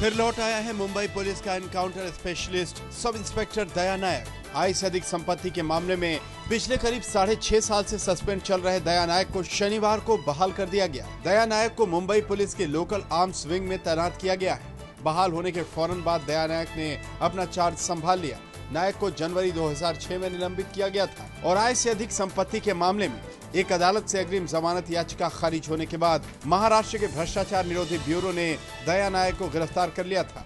फिर लौट आया है मुंबई पुलिस का encounter specialist sub inspector Daya Nayak. आय से अधिक संपत्ति के मामले में पिछले करीब साढ़े छह साल से सस्पेंड चल रहे दया नायक को शनिवार को बहाल कर दिया गया। दया नायक को मुंबई पुलिस के लोकल आर्म्स विंग में तैनात किया गया है। बहाल होने के फ़ौरन बाद दया नायक ने अपना चार्ज संभाल लिया। नायक को जनवरी 2006 में निलंबित किया गया था और आय से अधिक संपत्ति के मामले में एक अदालत से अग्रिम जमानत याचिका खारिज होने के बाद महाराष्ट्र के भ्रष्टाचार निरोधी ब्यूरो ने दया नायक को गिरफ़्तार कर लिया था।